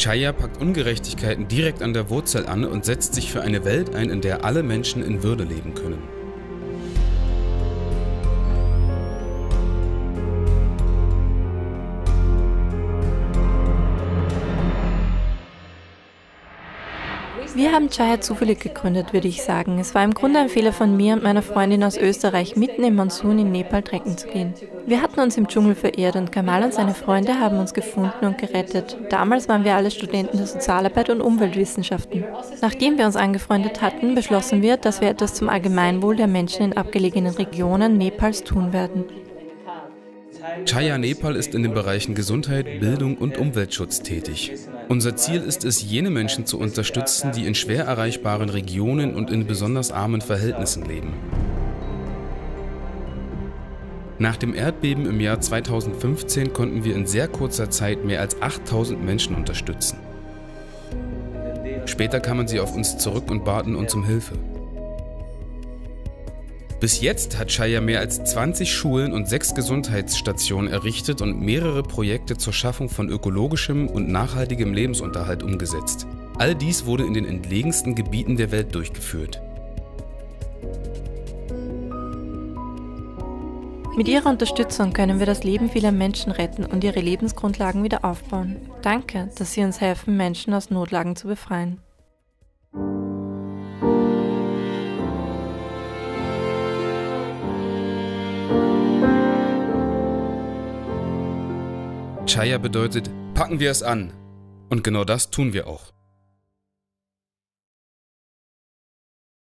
Chaya packt Ungerechtigkeiten direkt an der Wurzel an und setzt sich für eine Welt ein, in der alle Menschen in Würde leben können. Wir haben Chaya zufällig gegründet, würde ich sagen. Es war im Grunde ein Fehler von mir und meiner Freundin aus Österreich, mitten im Monsun in Nepal trecken zu gehen. Wir hatten uns im Dschungel verirrt und Kamal und seine Freunde haben uns gefunden und gerettet. Damals waren wir alle Studenten der Sozialarbeit und Umweltwissenschaften. Nachdem wir uns angefreundet hatten, beschlossen wir, dass wir etwas zum Allgemeinwohl der Menschen in abgelegenen Regionen Nepals tun werden. Chaya Nepal ist in den Bereichen Gesundheit, Bildung und Umweltschutz tätig. Unser Ziel ist es, jene Menschen zu unterstützen, die in schwer erreichbaren Regionen und in besonders armen Verhältnissen leben. Nach dem Erdbeben im Jahr 2015 konnten wir in sehr kurzer Zeit mehr als 8000 Menschen unterstützen. Später kamen sie auf uns zurück und baten uns um Hilfe. Bis jetzt hat Shaya mehr als 20 Schulen und sechs Gesundheitsstationen errichtet und mehrere Projekte zur Schaffung von ökologischem und nachhaltigem Lebensunterhalt umgesetzt. All dies wurde in den entlegensten Gebieten der Welt durchgeführt. Mit Ihrer Unterstützung können wir das Leben vieler Menschen retten und ihre Lebensgrundlagen wieder aufbauen. Danke, dass Sie uns helfen, Menschen aus Notlagen zu befreien. Chaya bedeutet, packen wir es an. Und genau das tun wir auch.